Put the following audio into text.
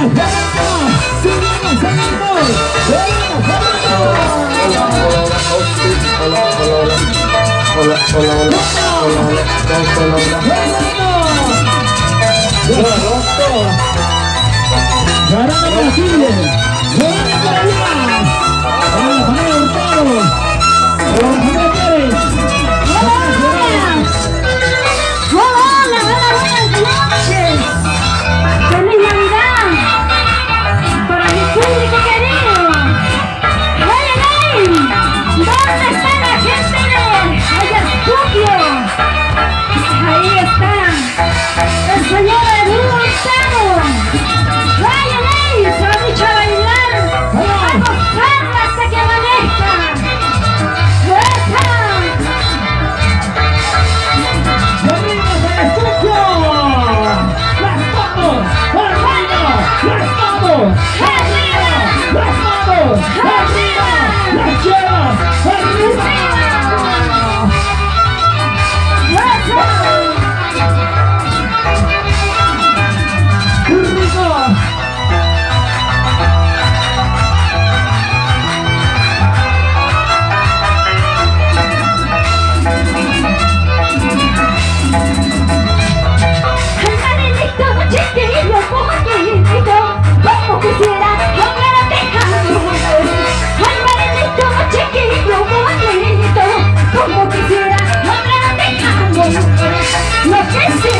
¡Seguimos, seguimos! ¡Seguimos, seguimos! ¡Seguimos, seguimos! Hola, Look, this